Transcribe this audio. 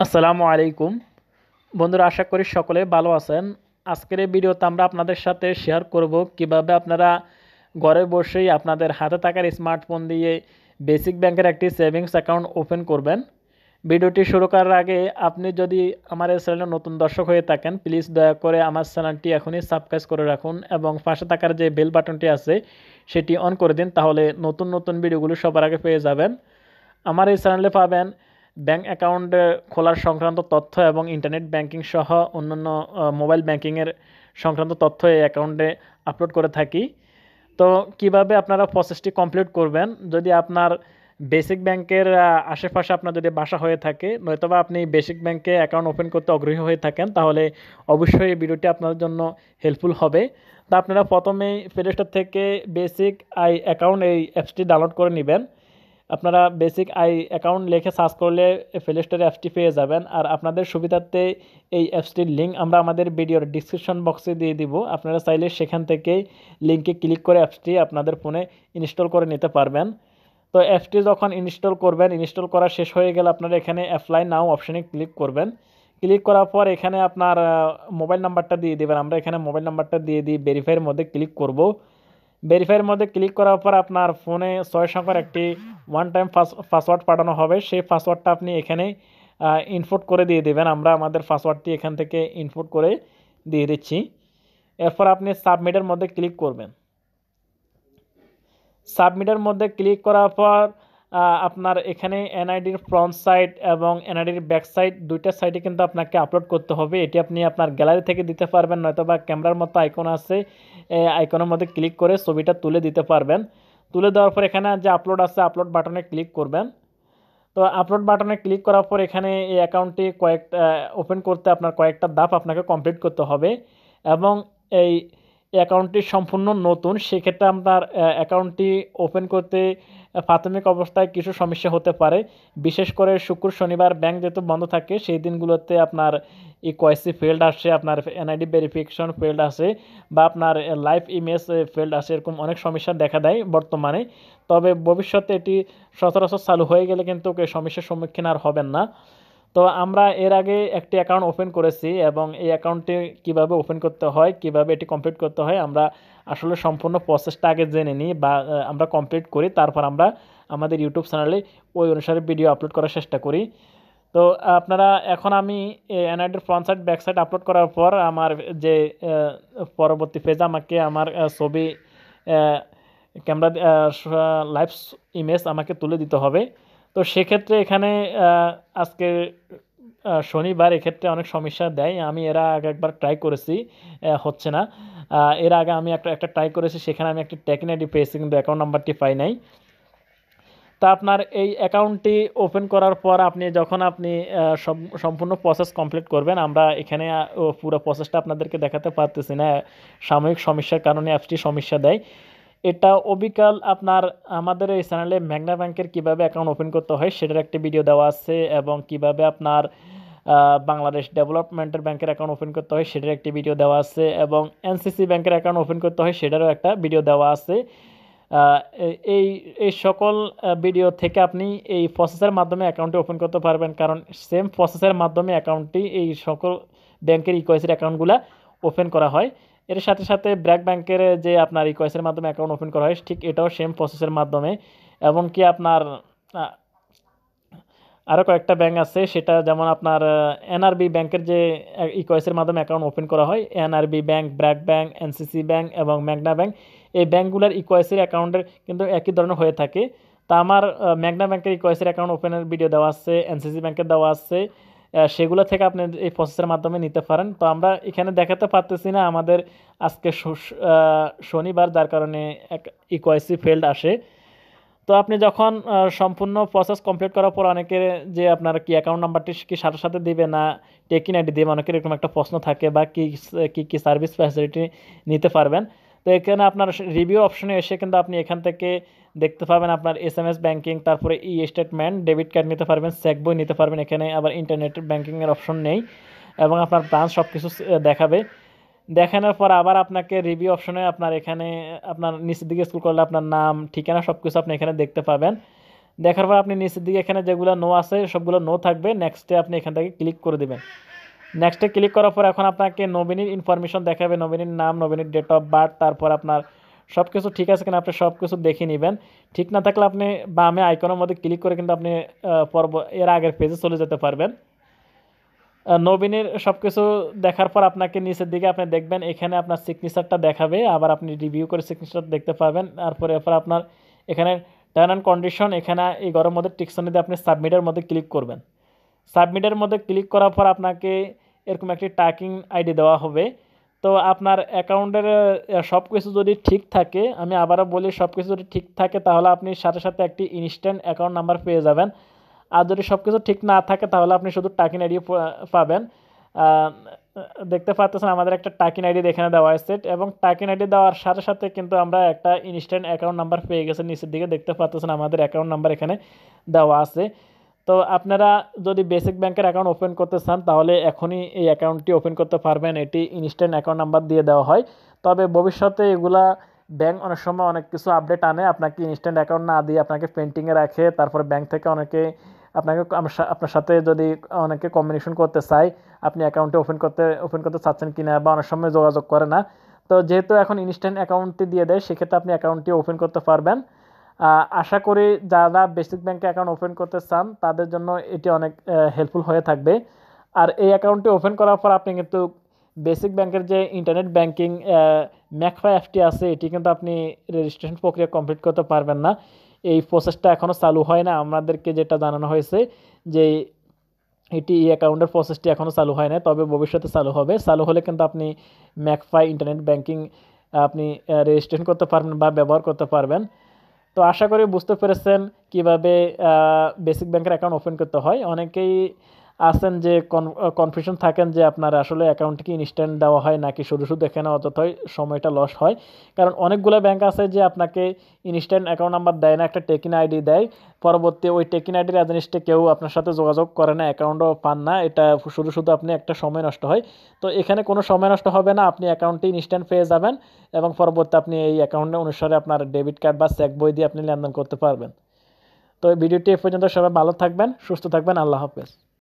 আসসালামু আলাইকুম। বন্ধুরা, আশা করি সকলে ভালো আছেন। আজকের এই ভিডিওতে আমরা আপনাদের সাথে শেয়ার করব কীভাবে আপনারা ঘরে বসেই আপনাদের হাতে থাকার স্মার্টফোন দিয়ে বেসিক ব্যাংকের একটি সেভিংস অ্যাকাউন্ট ওপেন করবেন। ভিডিওটি শুরু করার আগে আপনি যদি আমার এই চ্যানেলে নতুন দর্শক হয়ে থাকেন প্লিজ দয়া করে আমার চ্যানেলটি এখনই সাবস্ক্রাইব করে রাখুন এবং পাশে থাকার যে বেল বাটনটি আছে, সেটি অন করে দিন, তাহলে নতুন নতুন ভিডিওগুলো সবার আগে পেয়ে যাবেন। আমার এই চ্যানেলে পাবেন ব্যাংক অ্যাকাউন্ট খোলার সংক্রান্ত তথ্য এবং ইন্টারনেট ব্যাংকিং সহ অন্যান্য মোবাইল ব্যাংকিংয়ের সংক্রান্ত তথ্য এই অ্যাকাউন্টে আপলোড করে থাকি। তো কীভাবে আপনারা প্রসেসটি কমপ্লিট করবেন? যদি আপনার বেসিক ব্যাংকের আশেপাশে আপনার যদি বাসা হয়ে থাকে, নয়তোবা আপনি বেসিক ব্যাংকে অ্যাকাউন্ট ওপেন করতে আগ্রহী হয়ে থাকেন, তাহলে অবশ্যই এই ভিডিওটি আপনাদের জন্য হেল্পফুল হবে। তা আপনারা প্রথমেই প্লে স্টোর থেকে বেসিক আই অ্যাকাউন্ট এই অ্যাপসটি ডাউনলোড করে নেবেন। আপনারা বেসিক আই অ্যাকাউন্ট লিখে সার্চ করলে প্লে স্টোরে অ্যাপসটি পেয়ে যাবেন। আর আপনাদের সুবিধার্থে এই অ্যাপসটির লিঙ্ক আমরা আমাদের ভিডিওর ডিসক্রিপশন বক্সে দিয়ে দিব। আপনারা চাইলে সেখান থেকে লিঙ্কে ক্লিক করে অ্যাপসটি আপনাদের ফোনে ইনস্টল করে নিতে পারবেন। তো অ্যাপসটি যখন ইনস্টল করবেন ইনস্টল করা শেষ হয়ে গেলে আপনারা এখানে অ্যাপ্লাই নাও অপশানে ক্লিক করবেন। ক্লিক করার পর এখানে আপনার মোবাইল নাম্বারটা দিয়ে দেবেন। আমরা এখানে মোবাইল নাম্বারটা দিয়ে দিই ভেরিফাইয়ের মধ্যে ক্লিক করব। ভেরিফাইয়ের মধ্যে ক্লিক করার পর আপনার ফোনে ছয় সংখ্যার একটি ওয়ান টাইম পাসওয়ার্ড পাঠানো হবে। সেই পাসওয়ার্ডটা আপনি এখানে ইনপুট করে দিয়ে দেবেন। আমরা আমাদের পাসওয়ার্ডটি এখান থেকে ইনপুট করে দিয়ে দিচ্ছি। এরপর আপনি সাবমিটের মধ্যে ক্লিক করবেন। সাবমিটের মধ্যে ক্লিক করার পর আপনার এখানে এনআইডির ফ্রন্ট সাইড এবং এনআইডির ব্যাক সাইড দুইটা সাইডে কিন্তু আপনাকে আপলোড করতে হবে। এটি আপনি আপনার গ্যালারি থেকে দিতে পারবেন, নয়তো বা ক্যামেরার মতো আইকন আছে আইকনের মধ্যে ক্লিক করে ছবিটা তুলে দিতে পারবেন। তুলে দেওয়ার পর এখানে যে আপলোড আছে আপলোড বাটনে ক্লিক করবেন। তো আপলোড বাটনে ক্লিক করার পর এখানে এই অ্যাকাউন্টটি কয়েকটা ওপেন করতে আপনার কয়েকটা ধাপ আপনাকে কমপ্লিট করতে হবে এবং এই অ্যাকাউন্টটি সম্পূর্ণ নতুন, সেক্ষেত্রে আপনার অ্যাকাউন্টটি ওপেন করতে প্রাথমিক অবস্থায় কিছু সমস্যা হতে পারে। বিশেষ করে শুক্র, শনিবার ব্যাংক যেহেতু বন্ধ থাকে, সেই দিনগুলোতে আপনার ই কয়েসি ফেল্ড আসে, আপনার এনআইডি ভেরিফিকেশন ফিল্ড আসে, বা আপনার লাইফ ইমেজ ফিল্ড আসে, এরকম অনেক সমস্যা দেখা দেয় বর্তমানে। তবে ভবিষ্যতে এটি সচরাচর চালু হয়ে গেলে কিন্তু সমস্যার সম্মুখীন আর হবেন না। তো আমরা এর আগে একটি অ্যাকাউন্ট ওপেন করেছি এবং এই অ্যাকাউন্টটি কীভাবে ওপেন করতে হয়, কীভাবে এটি কমপ্লিট করতে হয়, আমরা আসলে সম্পূর্ণ প্রসেসটা আগে জেনে নিই বা আমরা কমপ্লিট করি, তারপর আমরা আমাদের ইউটিউব চ্যানেলে ওই অনুসারে ভিডিও আপলোড করার চেষ্টা করি। তো আপনারা, এখন আমি এনআইডির front side back side upload করার পর আমার যে পরবর্তী পেজ আমাকে আমার ছবি ক্যামেরা লাইভ ইমেজ আমাকে তুলে দিতে হবে। তো সেক্ষেত্রে এখানে আজকে শনিবার এক্ষেত্রে অনেক সমস্যা দেয়। আমি এরা আগে একবার ট্রাই করেছি হচ্ছে না। এর আগে আমি একটা একটা ট্রাই করেছি, সেখানে আমি একটি টেকিন আইডি পেয়েছি কিন্তু অ্যাকাউন্ট নাম্বারটি পাই নাই। তা আপনার এই অ্যাকাউন্টটি ওপেন করার পর আপনি যখন আপনি সম্পূর্ণ প্রসেস কমপ্লিট করবেন, আমরা এখানে পুরো প্রসেসটা আপনাদেরকে দেখাতে পারতেছি না। সাময়িক সমস্যার কারণে অ্যাপসটি সমস্যা দেয়। এটা অবিকাল আপনার আমাদের এই চ্যানেলে ম্যাগনা ব্যাংকের কীভাবে অ্যাকাউন্ট ওপেন করতে হয় সেটার একটি ভিডিও দেওয়া আছে এবং কীভাবে আপনার বাংলাদেশ ডেভেলপমেন্টের ব্যাংকের অ্যাকাউন্ট ওপেন করতে হয় সেটার একটি ভিডিও দেওয়া আছে এবং এনসিসি ব্যাংকের অ্যাকাউন্ট ওপেন করতে হয় সেটারও একটা ভিডিও দেওয়া আছে। এই এই সকল ভিডিও থেকে আপনি এই প্রসেসের মাধ্যমে অ্যাকাউন্টটি ওপেন করতে পারবেন কারণ সেম প্রসেসের মাধ্যমে অ্যাকাউন্টটি এই সকল ব্যাংকের ইকোয়েসের অ্যাকাউন্টগুলো ওপেন করা হয়। এর সাথে সাথে ব্র্যাক ব্যাংকের যে আপনার ইকোয়েসের মাধ্যমে অ্যাকাউন্ট ওপেন করা হয়, ঠিক এটাও সেম প্রসেসের মাধ্যমে। এবং কি আপনার আরও কয়েকটা ব্যাঙ্ক আছে, সেটা যেমন আপনার এনআরবি ব্যাংকের যে ইকোয়েসের মাধ্যমে অ্যাকাউন্ট ওপেন করা হয় NRB bank, BRAC bank NCC bank এবং ম্যাগনা ব্যাংক, এই ব্যাঙ্কগুলোর ইকোয়েসের অ্যাকাউন্টের কিন্তু একই ধরনের হয়ে থাকে। তা আমার ম্যাগনা ব্যাংকের ইকোয়েসের অ্যাকাউন্ট ওপেনের ভিডিও দেওয়া আছে এনসিসি ব্যাংকের দেওয়া আছে সেগুলো থেকে আপনি এই প্রসেসের মাধ্যমে নিতে পারেন। তো আমরা এখানে দেখাতে পারতেছি না আমাদের আজকে শনিবার, যার কারণে এক ইকোয়াইসি ফেল্ড আসে। তো আপনি যখন সম্পূর্ণ প্রসেস কমপ্লিট করার পর অনেকের যে আপনার কি অ্যাকাউন্ট নাম্বারটি কি সাথে সাথে দিবে না টেকিন আইডি দেবে, অনেকের এরকম একটা প্রশ্ন থাকে বা কি, কী কী সার্ভিস ফ্যাসিলিটি নিতে পারবেন। তো এখানে আপনার রিভিউ অপশনে এসে কিন্তু আপনি এখান থেকে দেখতে পাবেন আপনার এস এম এস ব্যাঙ্কিং তারপরে ই স্টেটমেন্ট ডেবিট কার্ড নিতে পারবেন চেক বই নিতে পারবেন, এখানে আবার ইন্টারনেট ব্যাঙ্কিংয়ের অপশন নেই এবং আপনার ব্রাঞ্চ সব কিছু দেখাবে। দেখানোর পর আবার আপনাকে রিভিউ অপশনে আপনার এখানে আপনার নিচের দিকে স্কুল করলে আপনার নাম, ঠিকানা সব কিছু আপনি এখানে দেখতে পাবেন। দেখার পর আপনি নিচের দিকে এখানে যেগুলো নো আছে, সবগুলো নো থাকবে। নেক্সটে আপনি এখান থেকে ক্লিক করে দেবেন। নেক্সটে ক্লিক করার পর এখন আপনাকে নমিনির ইনফরমেশন দেখাবে নমিনির নাম নমিনির ডেট অফ বার্থ তারপর আপনার সব কিছু ঠিক আছে কিনা, আপনি সব কিছু দেখে নেবেন। ঠিক না থাকলে আপনি বামে আইকনের মধ্যে ক্লিক করে কিন্তু আপনি পর্ব, এর আগের পেজে চলে যেতে পারবেন। নবীনের সব কিছু দেখার পর আপনাকে নিচের দিকে আপনি দেখবেন, এখানে আপনার সিগনেচারটা দেখাবে, আবার আপনি রিভিউ করে সিগনেচার দেখতে পাবেন। তারপরে এরপর আপনার এখানে টার্ন অ্যান্ড কন্ডিশন এখানে এই গরম মধ্যে টিকশনিতে আপনি সাবমিটের মধ্যে ক্লিক করবেন। সাবমিটের মধ্যে ক্লিক করার পর আপনাকে এরকম একটি টার্কিং আইডি দেওয়া হবে। তো আপনার অ্যাকাউন্টের সব কিছু যদি ঠিক থাকে, আমি আবারও বলি সব কিছু যদি ঠিক থাকে, তাহলে আপনি সাথে সাথে একটি ইনস্ট্যান্ট অ্যাকাউন্ট নাম্বার পেয়ে যাবেন। আর যদি সব কিছু ঠিক না থাকে, তাহলে আপনি শুধু টাকিন আইডি পাবেন। দেখতে পাচ্ছেন আমাদের একটা টাকিন আইডি এখানে দেওয়া আছে এবং টাকিন আইডি দেওয়ার সাথে সাথে কিন্তু আমরা একটা ইনস্ট্যান্ট অ্যাকাউন্ট নাম্বার পেয়ে গেছি নিচের দিকে। দেখতে পাচ্ছেন আমাদের অ্যাকাউন্ট নাম্বার এখানে দেওয়া আছে। তো আপনারা যদি বেসিক ব্যাংকের অ্যাকাউন্ট ওপেন করতে চান, তাহলে এখনই এই অ্যাকাউন্টটি ওপেন করতে পারবেন। এটি ইনস্ট্যান্ট অ্যাকাউন্ট নাম্বার দিয়ে দেওয়া হয়। তবে ভবিষ্যতে এগুলা ব্যাংক অনেক সময় অনেক কিছু আপডেট আনে। আপনাকে ইনস্ট্যান্ট অ্যাকাউন্ট না দিয়ে আপনাকে পেন্টিংয়ে রাখে। তারপরে ব্যাংক থেকে অনেকে আপনাকে আপনার সাথে যদি অনেকে কমিউনিকেশন করতে চাই আপনি অ্যাকাউন্টে ওপেন করতে ওপেন করতে চাচ্ছেন কি না বা অনেক সময় যোগাযোগ করে না। তো যেহেতু এখন ইনস্ট্যান্ট অ্যাকাউন্টটি দিয়ে দেয়, সেক্ষেত্রে আপনি অ্যাকাউন্টটি ওপেন করতে পারবেন। আশা করি যারা বেসিক ব্যাংকে অ্যাকাউন্ট ওপেন করতে চান, তাদের জন্য এটি অনেক হেল্পফুল হয়ে থাকবে। আর এই অ্যাকাউন্টটি ওপেন করার পর আপনি কিন্তু বেসিক ব্যাংকের যে ইন্টারনেট ব্যাংকিং ম্যাকফা অ্যাপটি আছে, এটি কিন্তু আপনি রেজিস্ট্রেশন প্রক্রিয়া কমপ্লিট করতে পারবেন না। এই প্রসেসটা এখনও চালু হয় না। আমাদেরকে যেটা জানানো হয়েছে যে এটি এই অ্যাকাউন্টের প্রসেসটি এখনও চালু হয় না, তবে ভবিষ্যতে চালু হবে। চালু হলে কিন্তু আপনি ম্যাকফাই ইন্টারনেট ব্যাংকিং আপনি রেজিস্ট্রেশন করতে পারবেন বা ব্যবহার করতে পারবেন। তো আশা করি বুঝতে পেরেছেন কীভাবে বেসিক ব্যাংকের অ্যাকাউন্ট ওপেন করতে হয়। অনেকেই আছেন যে কনফিউশন থাকেন যে আপনার আসলে অ্যাকাউন্ট কি ইনস্ট্যান্ট দেওয়া হয় নাকি শুধু শুধু এখানে অযথাই সময়টা লস হয়। কারণ অনেকগুলো ব্যাংক আছে যে আপনাকে ইনস্ট্যান্ট অ্যাকাউন্ট নাম্বার দেয় না, একটা টেকিন আইডি দেয়। পরবর্তী ওই টেকিন আইডির এজেন্সিতে কেউ আপনার সাথে যোগাযোগ করে না অ্যাকাউন্টও পান না। এটা শুধু শুধু আপনি একটা সময় নষ্ট হয়। তো এখানে কোনো সময় নষ্ট হবে না, আপনি অ্যাকাউন্টটি ইনস্ট্যান্ট পেয়ে যাবেন এবং পরবর্তী আপনি এই অ্যাকাউন্টে অনুসারে আপনার ডেবিট কার্ড বা চেক বই দিয়ে আপনি লেনদেন করতে পারবেন। তো ভিডিওটি এ পর্যন্ত সবাই ভালো থাকবেন, সুস্থ থাকবেন, আল্লাহ হাফেজ।